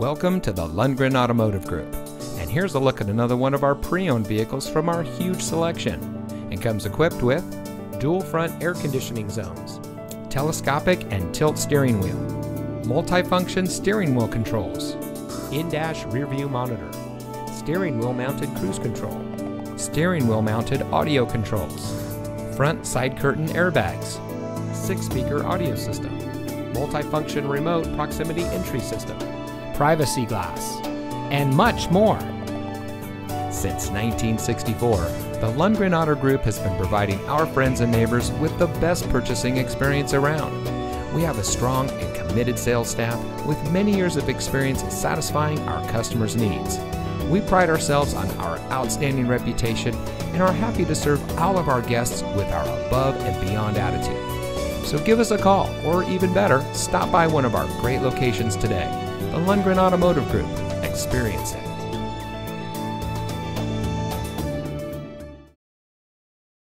Welcome to the Lundgren Automotive Group. And here's a look at another one of our pre-owned vehicles from our huge selection. And comes equipped with dual front air conditioning zones, telescopic and tilt steering wheel, multifunction steering wheel controls, in-dash rear view monitor, steering wheel mounted cruise control, steering wheel mounted audio controls, front side curtain airbags, six speaker audio system, multifunction remote proximity entry system, privacy glass, and much more. Since 1964, the Lundgren Auto Group has been providing our friends and neighbors with the best purchasing experience around. We have a strong and committed sales staff with many years of experience satisfying our customers' needs. We pride ourselves on our outstanding reputation and are happy to serve all of our guests with our above and beyond attitude. So give us a call, or even better, stop by one of our great locations today. The Lundgren Automotive Group. Experience it.